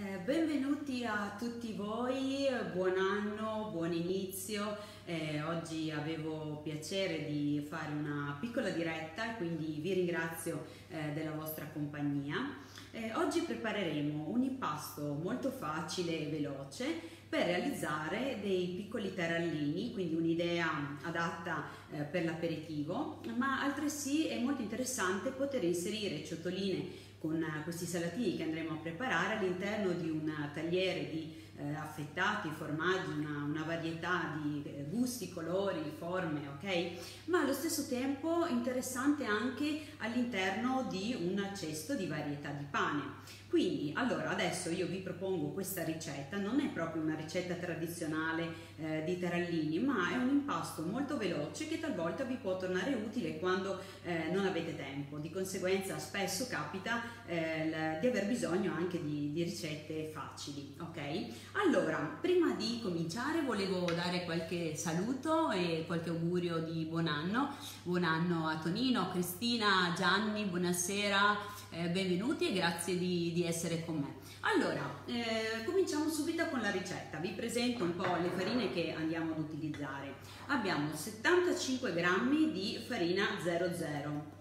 Eh, benvenuti a tutti voi, buon anno, buon inizio. Eh, oggi avevo piacere di fare una piccola diretta quindi vi ringrazio eh, della vostra compagnia. Eh, oggi prepareremo un impasto molto facile e veloce per realizzare dei piccoli tarallini, quindi un'idea adatta eh, per l'aperitivo, ma altresì è molto interessante poter inserire ciotoline con eh, questi salatini che andremo a preparare all'interno di un tagliere di eh, affettati, formaggi, una, una varietà di eh, gusti, colori, forme, ok? Ma allo stesso tempo interessante anche all'interno di un cesto di varietà di pane. Quindi, allora, adesso io vi propongo questa ricetta, non è proprio una ricetta tradizionale eh, di tarallini, ma è un impasto molto veloce che talvolta vi può tornare utile quando eh, non avete tempo. Di conseguenza spesso capita eh, di aver bisogno anche di, di ricette facili, ok? Allora, prima di cominciare volevo dare qualche saluto e qualche augurio di buon anno. Buon anno a Tonino, Cristina, Gianni, buonasera eh, benvenuti e grazie di, di, essere con me. Allora, eh, cominciamo subito con la ricetta. Vi presento un po' le farine che andiamo ad utilizzare. Abbiamo 75 grammi di farina 00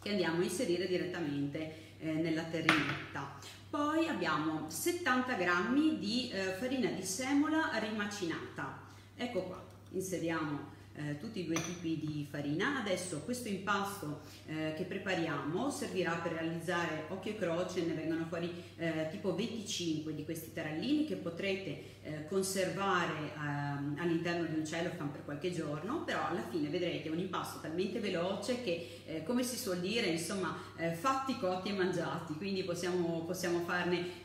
che andiamo a inserire direttamente eh, nella terrinetta. Poi abbiamo 70 grammi di eh, farina di semola rimacinata. Ecco qua, inseriamo eh, tutti i due tipi di farina. Adesso questo impasto eh, che prepariamo servirà per realizzare occhio e croce, ne vengono fuori eh, tipo 25 di questi tarallini che potrete eh, conservare ehm, all'interno di un cellophane per qualche giorno, però alla fine vedrete un impasto talmente veloce che eh, come si suol dire insomma eh, fatti, cotti e mangiati, quindi possiamo, possiamo farne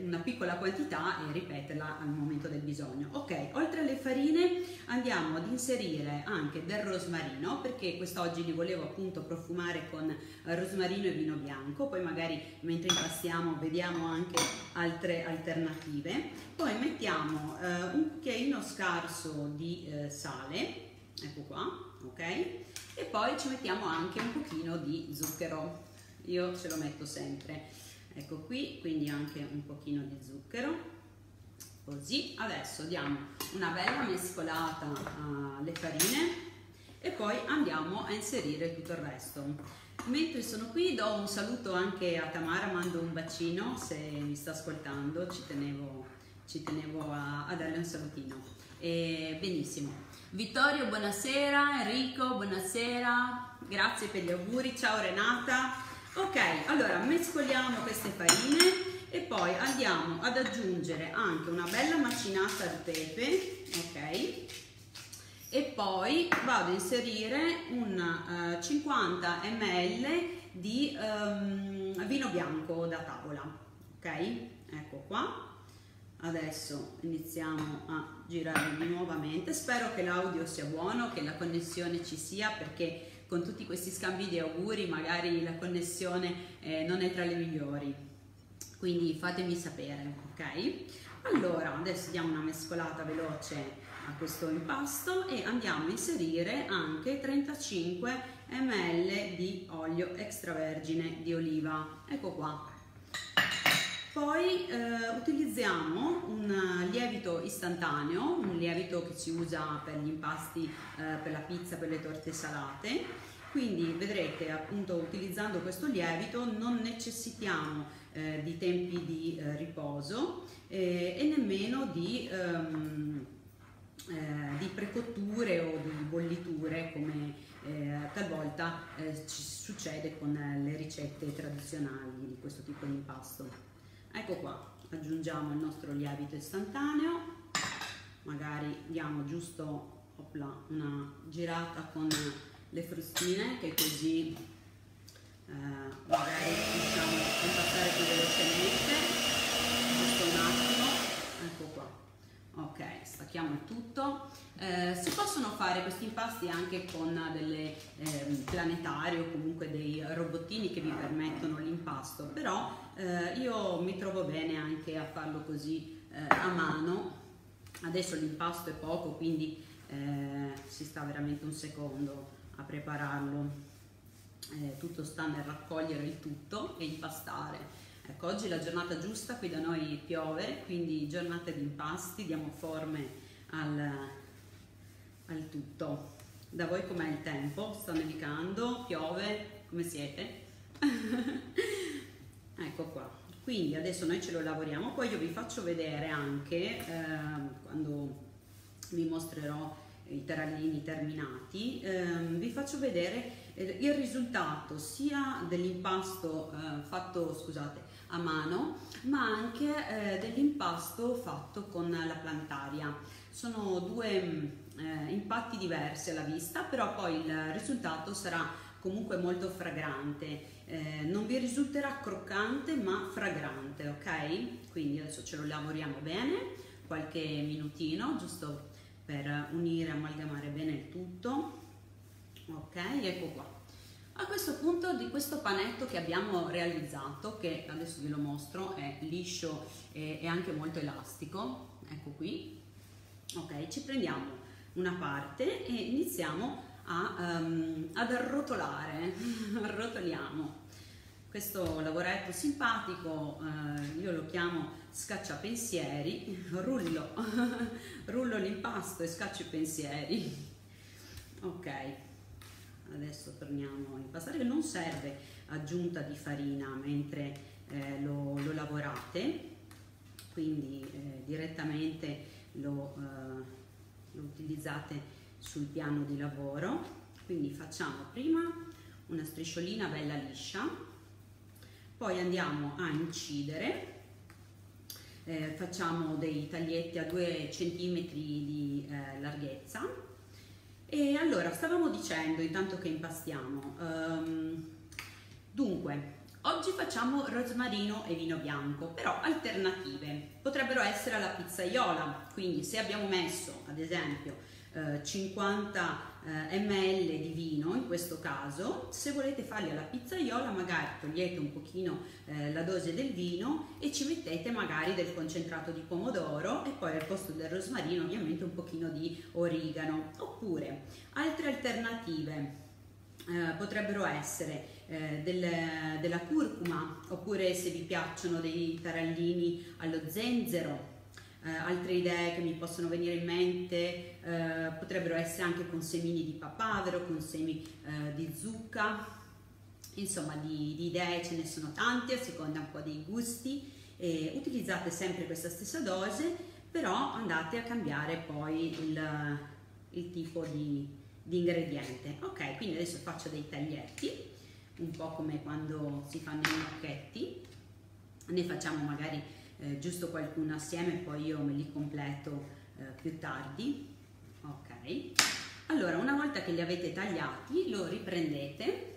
una piccola quantità e ripeterla al momento del bisogno. Ok, oltre alle farine andiamo ad inserire anche del rosmarino perché quest'oggi li volevo appunto profumare con rosmarino e vino bianco, poi magari mentre impastiamo vediamo anche altre alternative. Poi mettiamo eh, un cucchiaino scarso di eh, sale, ecco qua, ok? E poi ci mettiamo anche un pochino di zucchero, io ce lo metto sempre, ecco qui, quindi anche un pochino di zucchero così. Adesso diamo una bella mescolata alle farine e poi andiamo a inserire tutto il resto. Mentre sono qui do un saluto anche a Tamara mando un bacino se mi sta ascoltando ci tenevo, ci tenevo a, a, darle un salutino. E benissimo. Vittorio buonasera. Enrico buonasera. Grazie per gli auguri. Ciao Renata. Ok allora mescoliamo queste farine e poi andiamo ad aggiungere anche una bella macinata di pepe ok? E poi vado a inserire un uh, 50 ml di um, vino bianco da tavola ok? Ecco qua. Adesso iniziamo a girare nuovamente. Spero che l'audio sia buono che la connessione ci sia perché con tutti questi scambi di auguri magari la connessione eh, non è tra le migliori quindi fatemi sapere, ok? Allora, adesso diamo una mescolata veloce a questo impasto e andiamo a inserire anche 35 ml di olio extravergine di oliva. Ecco qua. Poi eh, utilizziamo un lievito istantaneo, un lievito che si usa per gli impasti, eh, per la pizza, per le torte salate. Quindi vedrete appunto utilizzando questo lievito non necessitiamo eh, di tempi di eh, riposo eh, e nemmeno di, um, di, precotture o di bolliture come eh, talvolta ci succede con le ricette tradizionali di questo tipo di impasto. Ecco qua, aggiungiamo il nostro lievito istantaneo, magari diamo giusto opla, una girata con le frustine che così eh, magari diciamo impattare più velocemente. Giusto un attimo. Ecco qua. Ok stacchiamo tutto. Eh, si possono fare questi impasti anche con delle eh, planetarie o comunque dei robottini che vi permettono l'impasto però eh, io mi trovo bene anche a farlo così eh, a mano. Adesso l'impasto è poco quindi eh, si sta veramente un secondo a prepararlo eh, tutto sta nel raccogliere il tutto e impastare. Ecco, oggi è la giornata giusta, qui da noi piove, quindi giornata di impasti, diamo forme al, al tutto. Da voi com'è il tempo? Sta nevicando? Piove? Come siete? ecco qua. Quindi adesso noi ce lo lavoriamo, poi io vi faccio vedere anche, eh, quando vi mostrerò i tarallini terminati, ehm, vi faccio vedere eh, il risultato sia dell'impasto eh, fatto scusate, a mano, ma anche eh, dell'impasto fatto con la plantaria. Sono due mm, eh, impatti diversi alla vista, però poi il risultato sarà comunque molto fragrante. Eh, non vi risulterà croccante ma fragrante, ok? Quindi adesso ce lo lavoriamo bene, qualche minutino, giusto per unire, amalgamare bene il tutto. Ok, ecco qua. A questo punto di questo panetto che abbiamo realizzato, che adesso ve lo mostro, è liscio e, e anche molto elastico, ecco qui, ok, ci prendiamo una parte e iniziamo a, um, ad arrotolare, arrotoliamo questo lavoretto simpatico, eh, io lo chiamo scacciapensieri, rullo, rullo l'impasto e scaccio i pensieri. Ok, adesso torniamo a impastare, non serve aggiunta di farina mentre eh, lo, lo, lavorate, quindi eh, direttamente lo, eh, lo utilizzate sul piano di lavoro. Quindi facciamo prima una strisciolina bella liscia, poi andiamo a incidere eh, facciamo dei taglietti a 2 cm di eh, larghezza. E allora stavamo dicendo intanto che impastiamo. Um, dunque oggi facciamo rosmarino e vino bianco però alternative. Potrebbero essere alla pizzaiola quindi se abbiamo messo ad esempio eh, 50 eh, ml di vino questo caso se volete farli alla pizzaiola magari togliete un pochino eh, la dose del vino e ci mettete magari del concentrato di pomodoro e poi al posto del rosmarino ovviamente un pochino di origano. Oppure altre alternative eh, potrebbero essere eh, del, della curcuma oppure se vi piacciono dei tarallini allo zenzero eh, altre idee che mi possono venire in mente eh, potrebbero essere anche con semini di papavero, con semi eh, di zucca, insomma di, di, idee ce ne sono tante a seconda un po' dei gusti. E utilizzate sempre questa stessa dose, però andate a cambiare poi il, il tipo di, di ingrediente. Ok, quindi adesso faccio dei taglietti, un po' come quando si fanno i gnocchetti, ne facciamo magari eh, giusto qualcuno assieme, poi io me li completo eh, più tardi. Ok, allora una volta che li avete tagliati lo riprendete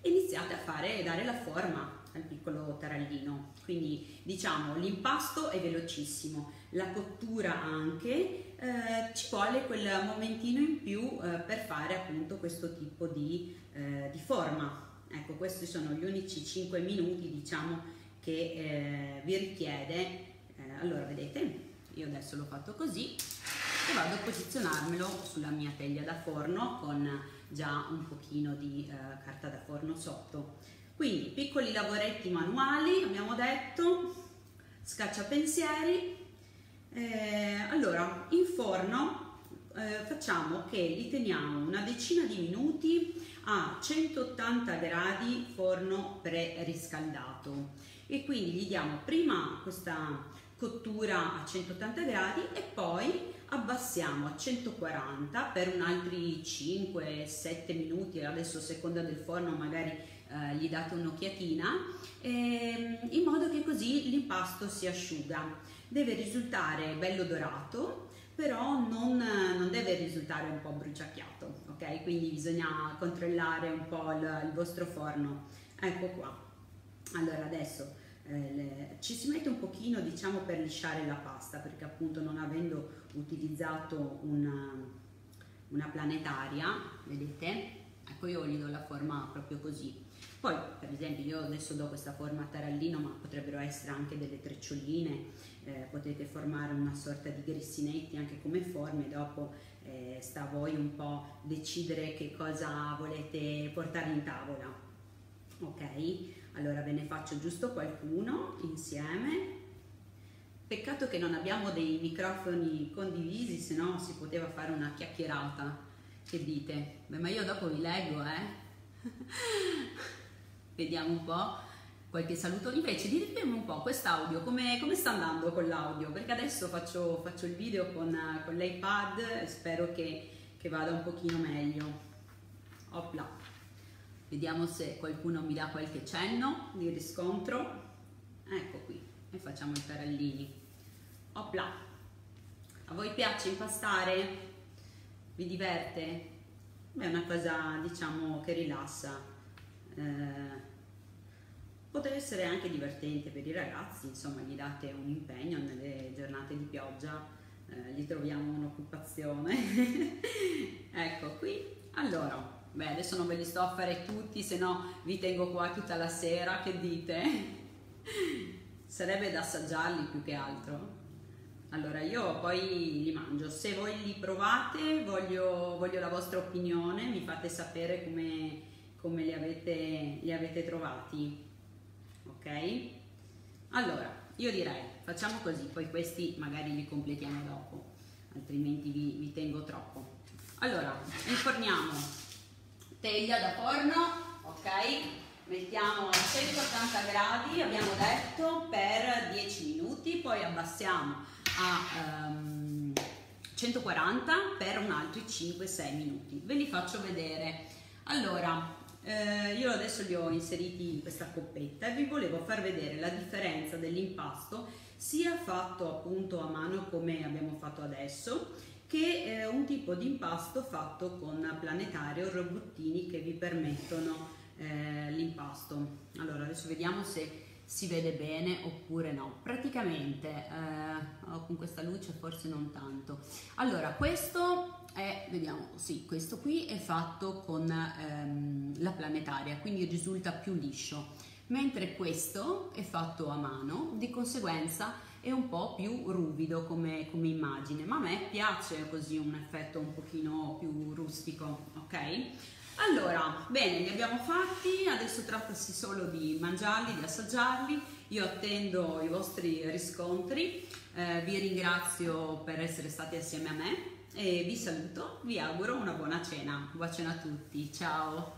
e iniziate a fare, dare la forma al piccolo tarallino. Quindi diciamo l'impasto è velocissimo, la cottura anche, eh, ci vuole quel momentino in più eh, per fare appunto questo tipo di, eh, di forma. Ecco, questi sono gli unici 5 minuti diciamo che eh, vi richiede, eh, allora vedete, io adesso l'ho fatto così e vado a posizionarmelo sulla mia teglia da forno con già un pochino di eh, carta da forno sotto. Quindi piccoli lavoretti manuali, abbiamo detto, scacciapensieri. Eh, allora, in forno eh, facciamo che li teniamo una decina di minuti a 180 gradi forno preriscaldato e quindi gli diamo prima questa cottura a 180 gradi e poi abbassiamo a 140 per un altri 5-7 minuti, adesso a seconda del forno magari eh, gli date un'occhiatina, eh, in modo che così l'impasto si asciuga. Deve risultare bello dorato, però non, non, deve risultare un po' bruciacchiato, ok? Quindi bisogna controllare un po' il, il vostro forno. Ecco qua. Allora adesso eh, le, ci si mette un pochino diciamo per lisciare la pasta perché appunto non avendo utilizzato una, una planetaria, vedete? Ecco io gli do la forma proprio così. Poi per esempio io adesso do questa forma a tarallino ma potrebbero essere anche delle treccioline, eh, potete formare una sorta di grissinetti anche come forme, dopo eh, sta a voi un po' decidere che cosa volete portare in tavola. Ok? Allora ve ne faccio giusto qualcuno insieme. Peccato che non abbiamo dei microfoni condivisi, se no si poteva fare una chiacchierata. Che dite? Beh, ma io dopo vi leggo, eh? Vediamo un po' qualche saluto. Invece ditemi un po' quest'audio, come, come, sta andando con l'audio? Perché adesso faccio, faccio il video con, con l'iPad e spero che, che, vada un pochino meglio. Opla. Vediamo se qualcuno mi dà qualche cenno di riscontro. Ecco qui, e facciamo i carallini. Opla. A voi piace impastare? Vi diverte? È una cosa, diciamo, che rilassa. Eh, Potrebbe essere anche divertente per i ragazzi, insomma gli date un impegno nelle giornate di pioggia, eh, gli troviamo un'occupazione. ecco qui, allora, beh adesso non ve li sto a fare tutti, se no vi tengo qua tutta la sera, che dite? Sarebbe da assaggiarli più che altro. Allora io poi li mangio, se voi li provate voglio, voglio la vostra opinione, mi fate sapere come, come li, avete, li avete trovati ok? Allora, io direi, facciamo così, poi questi magari li completiamo dopo, altrimenti vi, vi tengo troppo. Allora, inforniamo teglia da forno, ok? Mettiamo a 180 gradi, abbiamo detto, per 10 minuti, poi abbassiamo a um, ehm, 140 per un altri 5-6 minuti. Ve li faccio vedere. Allora, eh, io adesso li ho inseriti in questa coppetta e vi volevo far vedere la differenza dell'impasto sia fatto appunto a mano come abbiamo fatto adesso che eh, un tipo di impasto fatto con planetario o robottini che vi permettono eh, l'impasto. Allora adesso vediamo se si vede bene oppure no. Praticamente eh, con questa luce forse non tanto. Allora questo è, vediamo, sì, questo qui è fatto con ehm, la planetaria, quindi risulta più liscio, mentre questo è fatto a mano, di conseguenza è un po' più ruvido come, come immagine, ma a me piace così un effetto un pochino più rustico, ok? Allora, bene, li abbiamo fatti, adesso trattasi solo di mangiarli, di assaggiarli, io attendo i vostri riscontri, eh, vi ringrazio per essere stati assieme a me e vi saluto, vi auguro una buona cena, buona cena a tutti, ciao!